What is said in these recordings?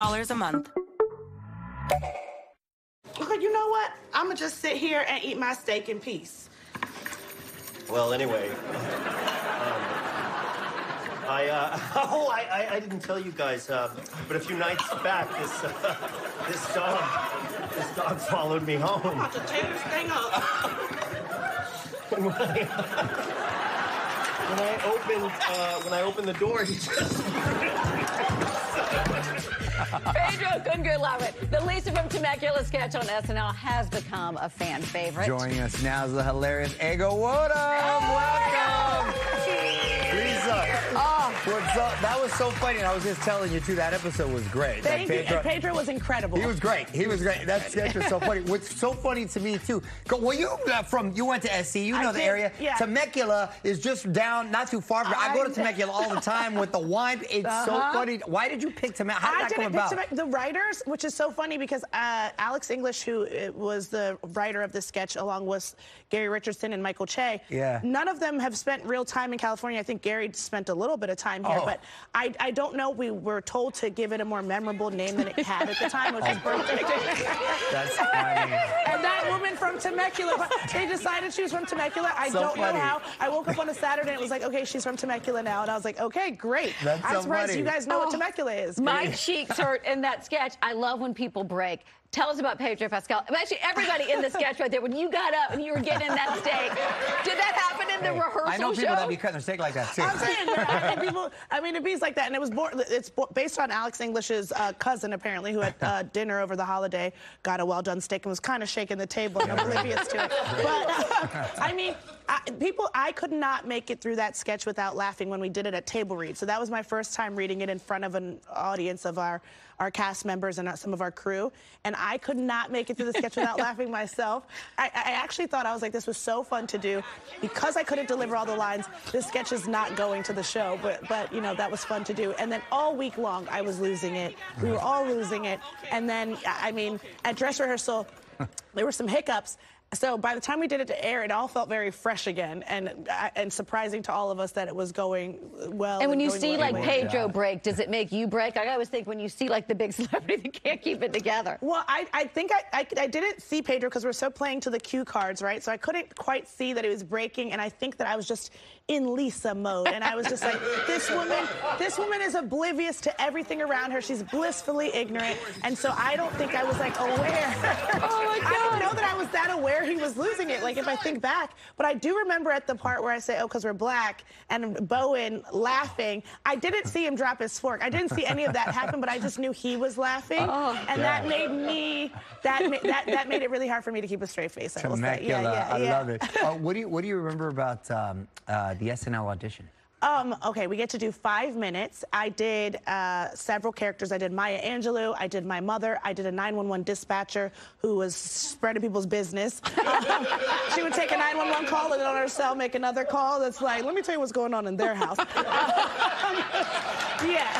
dollars a month. Well, you know what? I'm gonna just sit here and eat my steak in peace. Well, anyway, um, I, uh, oh, I, I, I didn't tell you guys, uh, but a few nights back, this, uh, this dog, this dog followed me home. I'm about to tear this thing up. when I, opened, uh, when I opened the door, he just. Pedro Couldn't. The Lisa from Temecula sketch on SNL has become a fan favorite. Joining us now is the hilarious Ego Nwodim. Welcome. Up? That was so funny. And I was just telling you, too, that episode was great. Thank Like, you. And Pedro was incredible. He was great. He was great. That sketch was so funny. What's so funny to me too? Well, you uh, from you went to SC. You I know the did, area. yeah. Temecula is just down, not too far. But I, go to Temecula all the time with the wine. It's so Uh-huh. funny. Why did you pick Temecula? How did I that come about? Temec- the writers, which is so funny because uh, Alex English, who uh, was the writer of the sketch, along with Gary Richardson and Michael Che, Yeah. none of them have spent real time in California. I think Gary spent a little bit of time here, Oh. but I, I don't know. We were told to give it a more memorable name than it had at the time, which was birthday. That's funny. and that woman from Temecula, they decided she was from Temecula. I So don't funny. know how. I woke up on a Saturday and it was like, okay, she's from Temecula now. And I was like, okay, great. That's I'm so surprised funny. you guys know Oh. what Temecula is. my cheeks hurt in that sketch. I love when people break. Tell us about Pedro Pascal. Actually, everybody in the sketch right there. When you got up and you were getting that steak, did that happen in the rehearsal I know show? people that be cutting their steak like that too. I'm saying, that, and people. I mean, it beats like that, and it was born. It's based on Alex English's uh, cousin, apparently, who had uh, dinner over the holiday, got a well-done steak, and was kind of shaking the table and oblivious to it. But uh, I mean, I, people, I could not make it through that sketch without laughing when we did it at table read. So that was my first time reading it in front of an audience of our our cast members and uh, some of our crew, and I could not make it through the sketch without laughing myself. I, I actually thought I was like, this was so fun to do, because I couldn't deliver all the lines. This sketch is not going to the show, but but you know that was fun to do. And then all week long, I was losing it. We were all losing it. And then I mean, at dress rehearsal, there were some hiccups. So by the time we did it to air, it all felt very fresh again, and uh, and surprising to all of us that it was going well. And when you see well. like Pedro break, does it make you break? I always think when you see like the big celebrity that can't keep it together. Well, I, I think I, I, I didn't see Pedro because we're so playing to the cue cards, right? So I couldn't quite see that it was breaking, and I think that I was just in Lisa mode, and I was just like, this woman, this woman is oblivious to everything around her. She's blissfully ignorant, and so I don't think I was like aware. Oh, my God! I God. don't know that I was that aware he was losing it. Like if I think back, but I do remember at the part where I say, oh, because we're black, and Bowen laughing. I didn't see him drop his fork. I didn't see any of that happen, but I just knew he was laughing, Oh. and that made me that ma- that that made it really hard for me to keep a straight face. I will say. Temecula. Yeah, yeah, I love it. Uh, what do you What do you remember about um, uh, the SNL audition? Um, okay, we get to do five minutes. I did uh, several characters. I did Maya Angelou. I did my mother. I did a 911 dispatcher who was spreading people's business. Um, she would take a 911 call and on her cell make another call that's like, let me tell you what's going on in their house.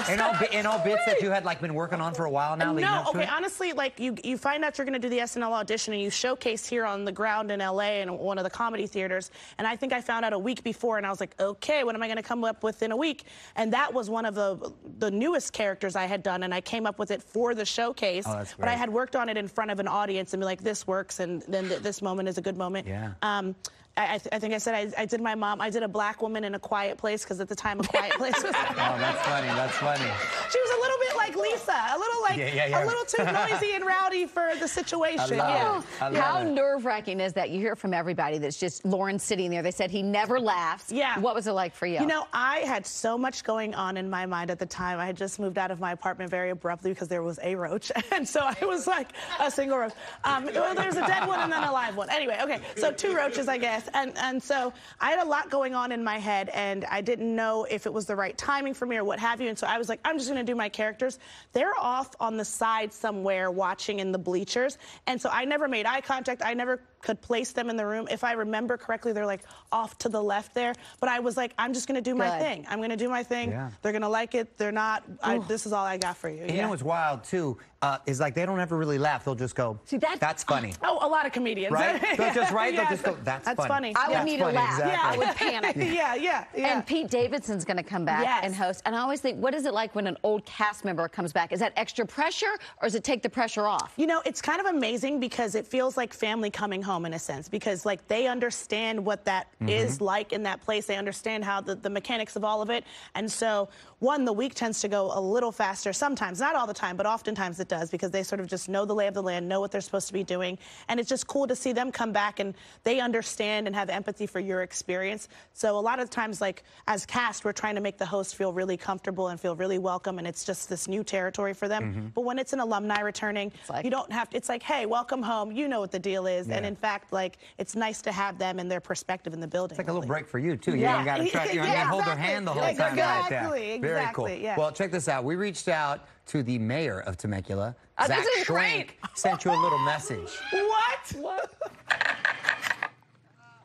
And all, all bits that you had like been working on for a while now. No, okay, honestly, like you, you find out you're going to do the SNL audition and you showcase here on the ground in LA in one of the comedy theaters. And I think I found out a week before, and I was like, okay, what am I going to come up with in a week? And that was one of the the newest characters I had done, and I came up with it for the showcase. Oh, that's But I had worked on it in front of an audience and be like, this works, and then th- this moment is a good moment. Yeah. Um, I, I, th- I think I said I, I did my mom. I did a black woman in a quiet place because at the time a quiet place was. Oh, that's funny. That's funny. She was a little bit like Lisa, a little like Yeah, yeah, yeah. a little too noisy and rowdy for the situation. love yeah. it. I love How nerve wracking is that? You hear from everybody that's just Lorne sitting there. They said he never laughs. Yeah. What was it like for you? You know, I had so much going on in my mind at the time. I had just moved out of my apartment very abruptly because there was a roach. And so I was like a single roach. Um, well, there's a dead one and then a live one. Anyway, okay, so two roaches, I guess. And, and so I had a lot going on in my head, and I didn't know if it was the right timing for me or what have you. And so I was like, I'm just going to do my characters. They're off on the side somewhere watching in the bleachers. And so I never made eye contact. I never could place them in the room. If I remember correctly, they're like off to the left there. But I was like, I'm just gonna do my Good. thing. I'm gonna do my thing. Yeah. They're gonna like it. They're not. I, this is all I got for you. And you Yeah. know what's wild too uh, is like they don't ever really laugh. They'll just go. See, that's- that's funny. Oh, a lot of comedians. Right? They'll just- right? They'll just go, "That's funny." I would yeah. need funny, a laugh. exactly. I would panic. yeah, yeah, yeah. And Pete Davidson's going to come back Yes. and host. And I always think, what is it like when an old cast member comes back? Is that extra pressure or does it take the pressure off? You know, it's kind of amazing because it feels like family coming home in a sense because like they understand what that mm-hmm. is like in that place. They understand how the, the mechanics of all of it. And so one, the week tends to go a little faster sometimes, not all the time, but oftentimes it does because they sort of just know the lay of the land, know what they're supposed to be doing. And it's just cool to see them come back and they understand and have empathy for your experience. So a lot of times, like as cast, we're trying to make the host feel really comfortable and feel really welcome. And it's just this new territory for them. Mm-hmm. But when it's an alumni returning, like- you don't have to, it's like, hey, welcome home. You know what the deal is. And in fact, like, it's nice to have them and their perspective in the building. It's like a little break for you too. You Yeah. ain't got to try. You know, Yeah, hold their exactly. hand the whole Exactly, time. like that. exactly, Very cool. yeah. Well, check this out. We reached out to the mayor of Temecula, uh, this Zach is Schwank. great. Sent you a little message. What?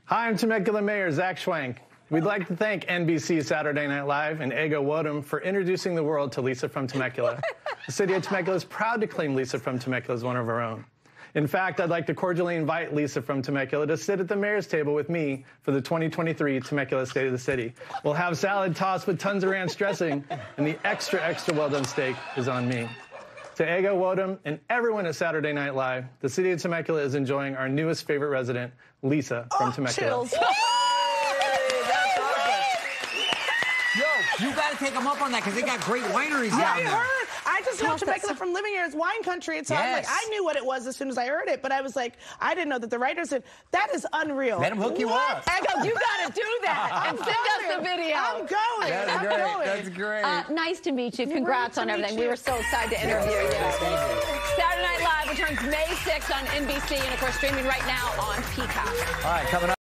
Hi, I'm Temecula Mayor Zach Schwank. We'd like to thank NBC Saturday Night Live and Ego Nwodim for introducing the world to Lisa from Temecula. the city of Temecula is proud to claim Lisa from Temecula as one of our own. In fact, I'd like to cordially invite Lisa from Temecula to sit at the mayor's table with me for the 2023 Temecula State of the City. We'll have salad tossed with tons of ranch dressing, and the extra, extra well done steak is on me. To Ego Nwodim and everyone at Saturday Night Live, the city of Temecula is enjoying our newest favorite resident, Lisa from oh, Temecula. Chills. Yo, you got to take them up on that because they got great wineries Yeah, down I there. heard. I just know Tell us that Temecula from living Here here is wine country. And so I'm like, I knew what it was as soon as I heard it, but I was like, I didn't know that the writers said, that is unreal. Let 'em hook you What? up. Ego, you got to do that and send us the video. I'm going. That's I'm great. going. That's great. Uh, nice to meet you. Congrats to on everything. We were so excited to interview you. Thank you. Saturday Night Live returns May 6th on NBC and, of course, streaming right now on Peacock. All right, coming up.